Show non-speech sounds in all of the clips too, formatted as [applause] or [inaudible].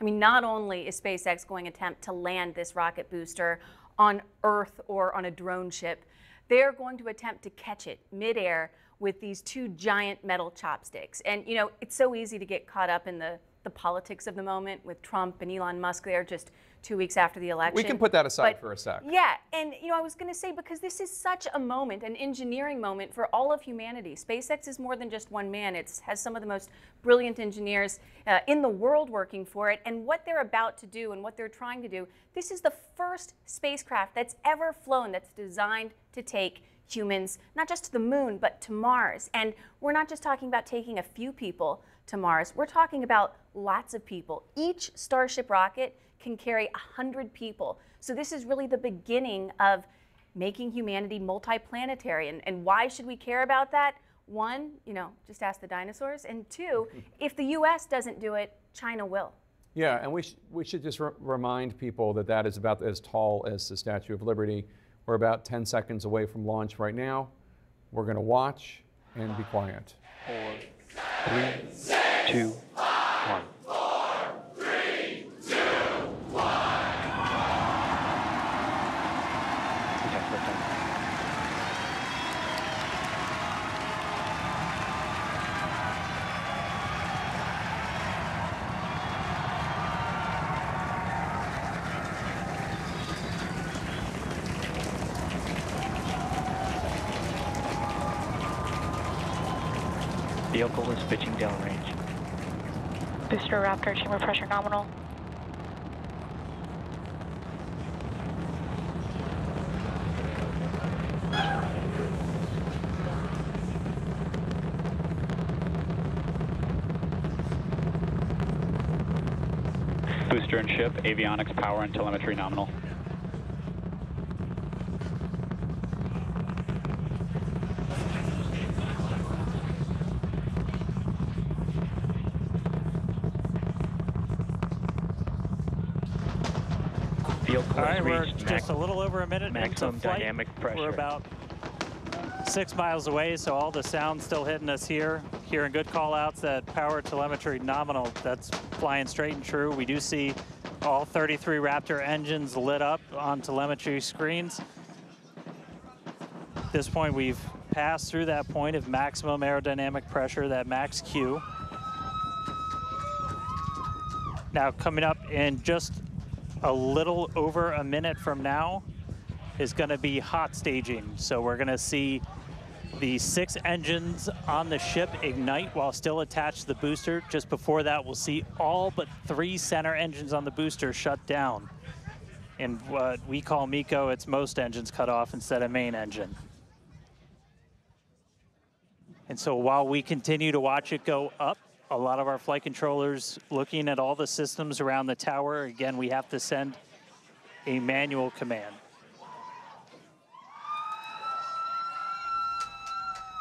I mean, not only is SpaceX going to attempt to land this rocket booster on Earth or on a drone ship, they're going to attempt to catch it midair with these two giant metal chopsticks. And, you know, it's so easy to get caught up in the, the politics of the moment with Trump and Elon Musk They're just two weeks after the election. We can put that aside But, for a sec. Yeah, and you know, I was going to say because this is such a moment, an engineering moment for all of humanity. SpaceX is more than just one man. It has some of the most brilliant engineers uh, in the world working for it, and what they're about to do and what they're trying to do. This is the first spacecraft that's ever flown that's designed to take humans not just to the moon but to Mars. And we're not just talking about taking a few people to Mars. We're talking about lots of people. Each Starship rocket can carry 100 people. So this is really the beginning of making humanity multiplanetary. And, and why should we care about that? One, you know, just ask the dinosaurs. And two, [laughs] if the US doesn't do it, China will. Yeah, and we, sh- we should just re- remind people that that is about as tall as the Statue of Liberty. We're about 10 seconds away from launch right now. We're going to watch and be quiet. two, one. Okay, lift off. Vehicle is pitching downrange. Booster Raptor, chamber pressure nominal. Booster and ship, avionics, power, and telemetry nominal. Vehicle All right, we're just a little over a minute maximum into flight. dynamic We're about six miles away, so all the sound's still hitting us here. Hearing good call outs that power telemetry nominal, that's flying straight and true. We do see all 33 Raptor engines lit up on telemetry screens. At this point, we've passed through that point of maximum aerodynamic pressure, that max Q. Now, coming up in just a little over a minute from now is going to be hot staging. So we're going to see the six engines on the ship ignite while still attached to the booster. Just before that, we'll see all but three center engines on the booster shut down. In what we call MECO, it's most engines cut off instead of main engine. And so while we continue to watch it go up, a lot of our flight controllers looking at all the systems around the tower. Again, we have to send a manual command.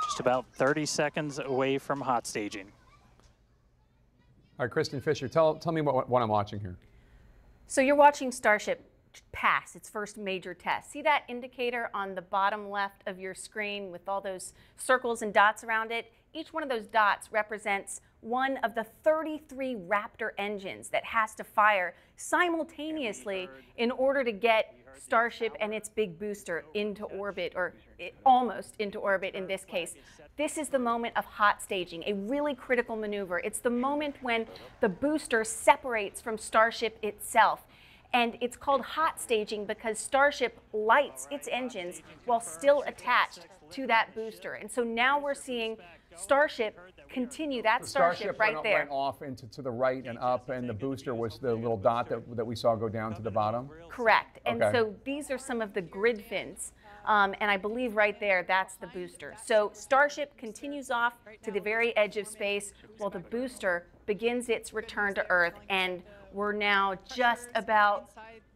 Just about 30 seconds away from hot staging. All right, Kristin Fisher, tell, tell me what, what I'm watching here. So you're watching Starship pass its first major test. See that indicator on the bottom left of your screen with all those circles and dots around it? Each one of those dots represents one of the 33 Raptor engines that has to fire simultaneously in order to get Starship and its big booster into orbit, or it, almost into orbit in this case. This is the moment of hot staging, a really critical maneuver. It's the moment when the booster separates from Starship itself. And it's called hot staging because Starship lights its engines while still attached to that booster. And so now we're seeing Starship continue that Starship, right went, there. went off into to the right and up, and the booster was the little dot that, that we saw go down to the bottom. Correct. And Okay. so these are some of the grid fins. Um, and I believe right there, that's the booster. So Starship continues off to the very edge of space while the booster begins its return to Earth. And we're now just about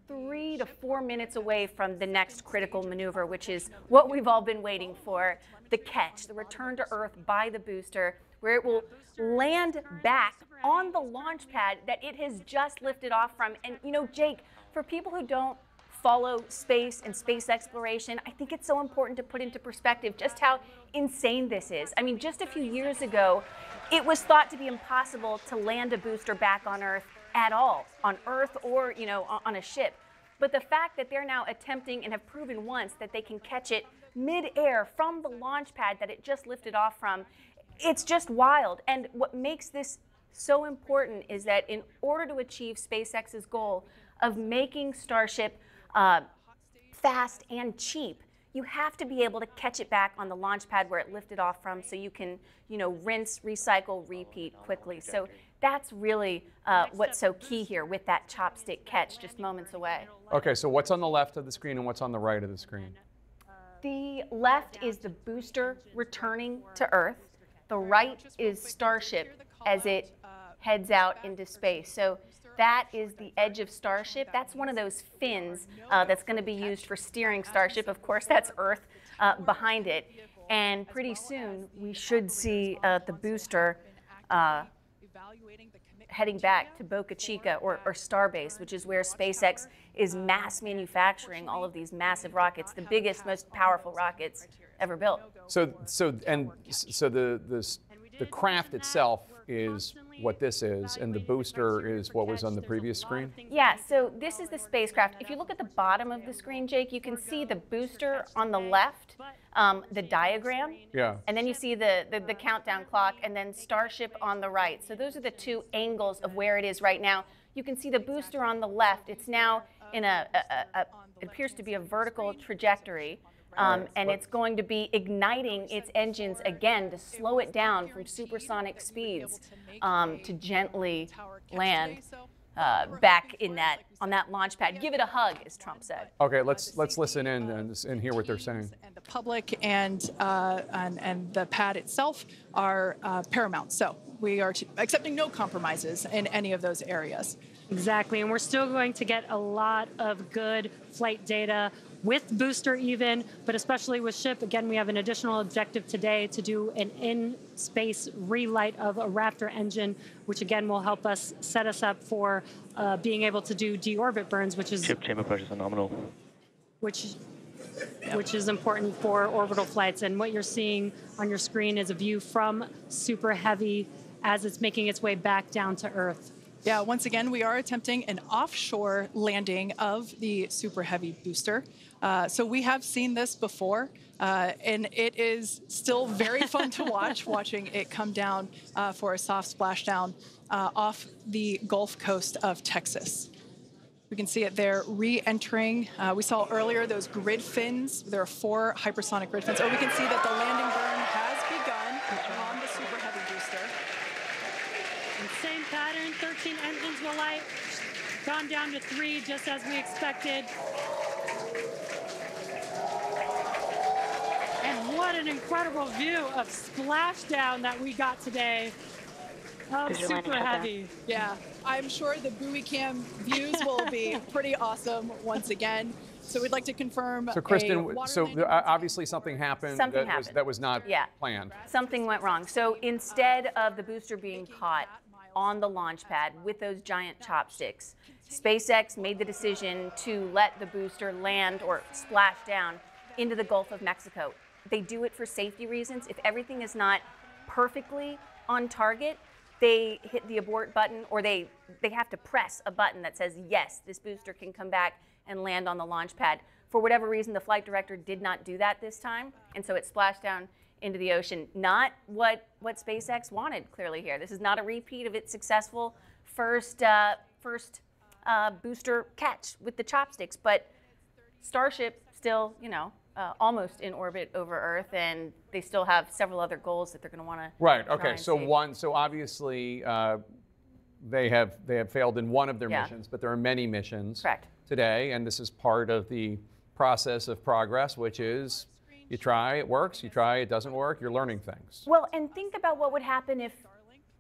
three to four minutes away from the next critical maneuver, which is what we've all been waiting for the catch, the return to Earth by the booster, where it will land back on the launch pad that it has just lifted off from. And, you know, Jake, for people who don't follow space and space exploration, I think it's so important to put into perspective just how insane this is. I mean, just a few years ago, it was thought to be impossible to land a booster back on Earth at all on Earth or you know on, a ship. But the fact that they're now attempting and have proven once that they can catch it mid-air from the launch pad that it just lifted off from, it's just wild. And what makes this so important is that in order to achieve SpaceX's goal of making Starship uh, fast and cheap, you have to be able to catch it back on the launch pad where it lifted off from so you can, you know, rinse, recycle, repeat quickly. So that's really uh, what's so key here with that chopstick catch just moments away. Okay, so what's on the left of the screen and what's on the right of the screen? The left is the booster returning to Earth. The right is Starship as it heads out into space. So that is the edge of Starship. That's one of those fins uh, that's going to be used for steering Starship. Of course, that's Earth uh, behind it. And pretty soon, we should see uh, the booster uh, heading back to Boca Chica or, or Starbase, which is where SpaceX is mass manufacturing all of these massive rockets, the biggest, most powerful rockets ever built. So, so, and so the, the, the craft itself is what this is, and the booster is what was on the previous screen? Yeah, so this is the spacecraft. If you look at the bottom of the screen, Jake, you can see the booster on the left, um, the diagram. Yeah. And then you see the, the, the countdown clock, and then Starship on the right. So those are the two angles of where it is right now. You can see the booster on the left. It's now in a, a, a, a it appears to be a vertical trajectory. Um, and it's going to be igniting its engines again to slow it down from supersonic speeds um, to gently land uh, back in that on that launch pad. Give it a hug, as Trump said. Okay, let's, let's listen in and, and hear what they're saying. and the public and, uh, and, and the pad itself are uh, paramount. So we are t- accepting no compromises in any of those areas. Exactly, and we're still going to get a lot of good flight data with booster even, but especially with ship. Again, we have an additional objective today to do an in-space relight of a Raptor engine, which again will help us set us up for uh, being able to do deorbit burns, which is Ship chamber pressures are nominal. which which is important for orbital flights. And what you're seeing on your screen is a view from Super Heavy as it's making its way back down to Earth. Yeah, once again, we are attempting an offshore landing of the Super Heavy booster. Uh, so we have seen this before, uh, and it is still very fun to [laughs] watch, watching it come down uh, for a soft splashdown uh, off the Gulf Coast of Texas. We can see it there re-entering. Uh, we saw earlier those grid fins. There are four hypersonic grid fins. Oh, we can see that the landing burn has begun on the Super Heavy booster. And same pattern, 13 engines will light. Gone down to three, just as we expected. And what an incredible view of splashdown that we got today of Did your landing Super? Heavy. Yeah, I'm sure the buoy cam views will be [laughs] pretty awesome once again. So we'd like to confirm. So Kristin, water so landing there- uh, obviously something happened Something that, Was, that was not Yeah. planned. Something went wrong. So instead of the booster being caught on the launch pad with those giant chopsticks, SpaceX made the decision to let the booster land or splash down into the Gulf of Mexico. They do it for safety reasons. If everything is not perfectly on target, they hit the abort button or they they have to press a button that says yes, this booster can come back and land on the launch pad. For whatever reason, the flight director did not do that this time, and so it splashed down into the ocean. Not what what SpaceX wanted clearly here. This is not a repeat of its successful first uh, first uh, booster catch with the chopsticks, but Starship still, you know, uh, almost in orbit over Earth, and they still have several other goals that they're going to want to. Right. Okay. So one. So obviously, uh, they have they have failed in one of their Yeah. missions, but there are many missions Correct. today, and this is part of the process of progress, which is you try, it works. You try, it doesn't work. You're learning things. Well, and think about what would happen if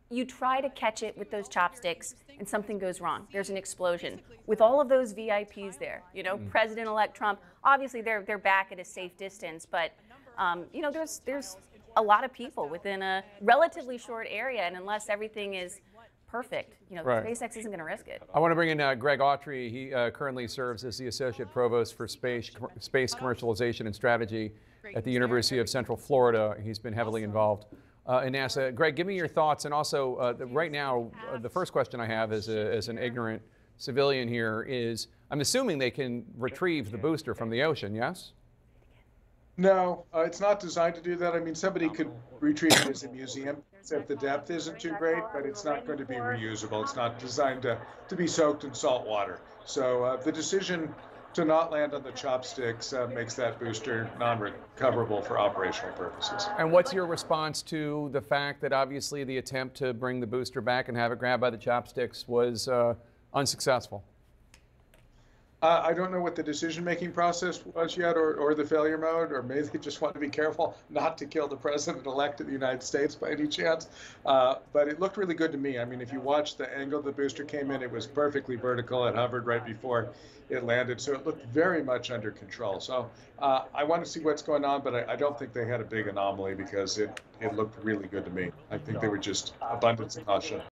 you try to catch it with those chopsticks and something goes wrong. There's an explosion. With all of those VIPs there, you know, President-elect Trump, obviously they're they're back at a safe distance, but um, you know, there's there's a lot of people within a relatively short area, and unless everything is perfect, you know, Right. SpaceX isn't going to risk it. I want to bring in uh, Greg Autry. He uh, currently serves as the Associate Provost for Space, Space Commercialization and Strategy at the University of Central Florida. He's been heavily involved uh, in NASA. Greg, give me your thoughts. And also, uh, the, right now, uh, the first question I have as, a, as an ignorant civilian here is I'm assuming they can retrieve the booster from the ocean, yes? No, uh, it's not designed to do that. I mean, somebody could retrieve it as a museum if the depth isn't too great, but it's not going to be reusable. It's not designed to, to be soaked in salt water. So uh, the decision to not land on the chopsticks uh, makes that booster non-recoverable for operational purposes. And what's your response to the fact that obviously the attempt to bring the booster back and have it grabbed by the chopsticks was uh, unsuccessful? Uh, I don't know what the decision-making process was yet, or, or the failure mode, or maybe they just want to be careful not to kill the president-elect of the United States by any chance. Uh, but it looked really good to me. I mean, if you watch the angle the booster came in, it was perfectly vertical. It hovered right before it landed, so it looked very much under control. So uh, I want to see what's going on, but I, I don't think they had a big anomaly because it, it looked really good to me. I think they were just abundance of caution.